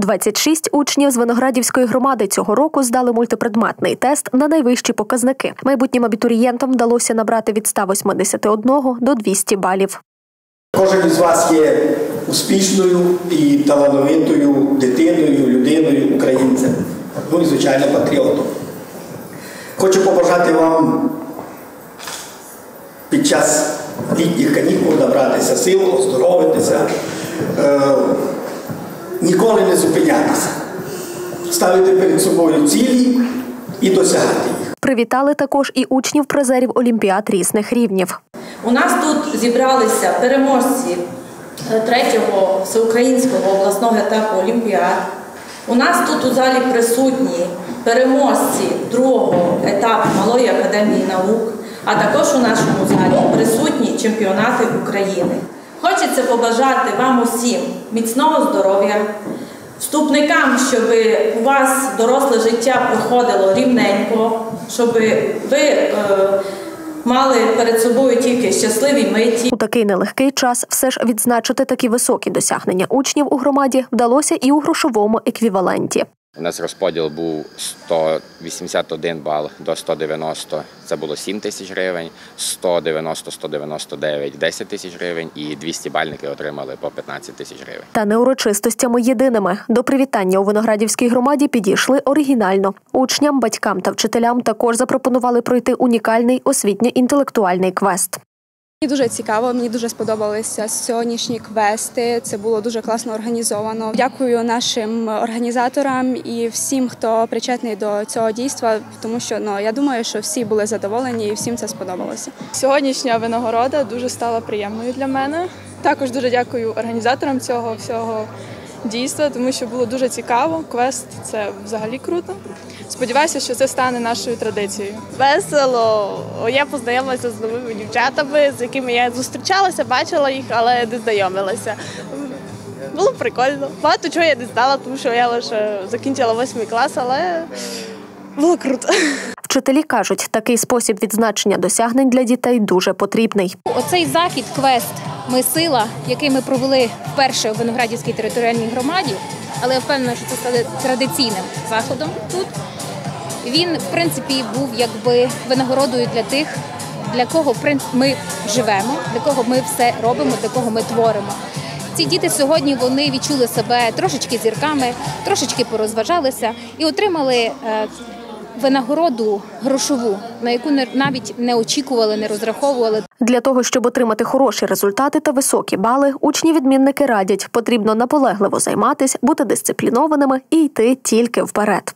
26 учнів з Виноградівської громади цього року здали мультипредметний тест на найвищі показники. Майбутнім абітурієнтам вдалося набрати від 181 до 200 балів. Кожен із вас є успішною і талановитою дитиною, людиною, українцем. Ну і, звичайно, патріотом. Хочу побажати вам під час літніх канікул набратися сил, оздоровитися, е, ніколи не зупинятися, ставити перед собою цілі і досягати їх. Привітали також і учнів призерів олімпіад різних рівнів. У нас тут зібралися переможці е, третього всеукраїнського обласного етапу Олімпіад. У нас тут у залі присутні переможці другого етапу Малої академії наук, а також у нашому залі присутні чемпіонати України. Хочеться побажати вам усім міцного здоров'я, вступникам, щоб у вас доросле життя проходило рівненько, щоб ви е, мали перед собою тільки щасливі миті. У такий нелегкий час все ж відзначити такі високі досягнення учнів у громаді вдалося і у грошовому еквіваленті. У нас розподіл був 181 бал до 190, це було 7 тисяч гривень, 190, 199 – 10 тисяч гривень і 200 бальники отримали по 15 тисяч гривень. Та не урочистостями єдиними. До привітання у Виноградівській громаді підійшли оригінально. Учням, батькам та вчителям також запропонували пройти унікальний освітньо-інтелектуальний квест. Мені дуже цікаво, мені дуже сподобалися сьогоднішні квести. Це було дуже класно організовано. Дякую нашим організаторам і всім, хто причетний до цього дійства, тому що ну я думаю, що всі були задоволені і всім це сподобалося. Сьогоднішня винагорода дуже стала приємною для мене. Також дуже дякую організаторам цього всього дійства, тому що було дуже цікаво. Квест це взагалі круто. Сподіваюся, що це стане нашою традицією. Весело. Я познайомилася з новими дівчатами, з якими я зустрічалася, бачила їх, але не знайомилася. Було прикольно. Багато чого я не знала, тому що я лише закінчила восьмий клас, але було круто. Вчителі кажуть, такий спосіб відзначення досягнень для дітей дуже потрібний. Оцей захід, квест Ми сила, який ми провели вперше у Виноградівській територіальній громаді, але я впевнена, що це стане традиційним заходом тут. Він, в принципі, був якби винагородою для тих, для кого ми живемо, для кого ми все робимо, для кого ми творимо. Ці діти сьогодні вони відчули себе трошечки зірками, трошечки порозважалися і отримали е, винагороду грошову, на яку навіть не очікували, не розраховували. Для того, щоб отримати хороші результати та високі бали, учні-відмінники радять, потрібно наполегливо займатися, бути дисциплінованими і йти тільки вперед.